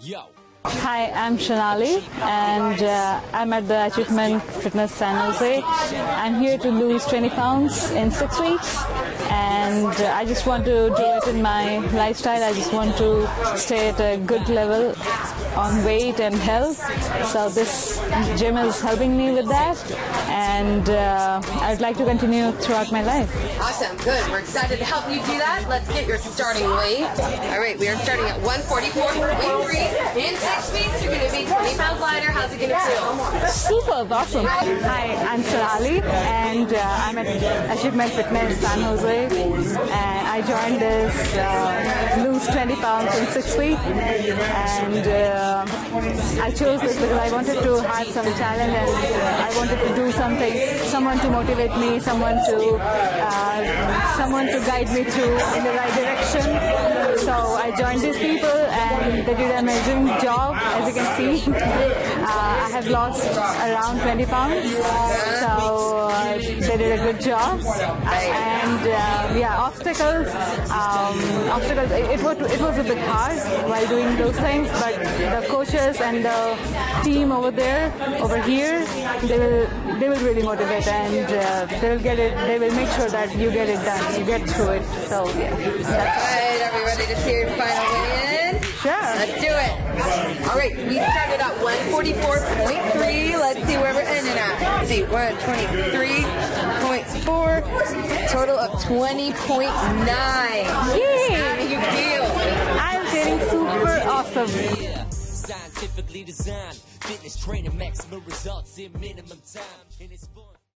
Yo. Hi, I'm Shonali and uh, I'm at the Achievement Fitness San Jose. I'm here to lose 20 pounds in six weeks and uh, I just want to do it in my lifestyle. I just want to stay at a good level on weight and health. So this gym is helping me with that and uh, I'd like to continue throughout my life. Awesome, good. We're excited to help you do that. Let's get your starting weight. All right, we are starting at 144.3. In six weeks, you're going to be 20 pounds lighter. How's it going to feel? Super, awesome. Hi, I'm Shonali and uh, I'm at Achievement Fitness San Jose and I joined this uh, lose 20 pounds in six weeks and uh, I chose this because I wanted to have some challenge and uh, I wanted to do something, someone to motivate me, someone to uh, someone to guide me through in the right direction. So I joined these people and they did an amazing job as you can see. Uh, I have lost around 20 pounds, so uh, they did a good job. And yeah, obstacles, um, obstacles. It, it was it was a bit hard while doing those things, but the coaches and the team over there, over here, they will they will really motivate and uh, they will get it. They will make sure that you get it done, you get through it. So yeah, All right, are we ready to see your final weigh-in? sure. Let's do it. All right, we started at 144.3. Let's see where we're ending at. Let's see, we're at 23.4. Total of 20.9. How do you feel? I'm feeling super awesome. Yeah. Scientifically designed. Fitness training, maximum results in minimum time. And it's fun.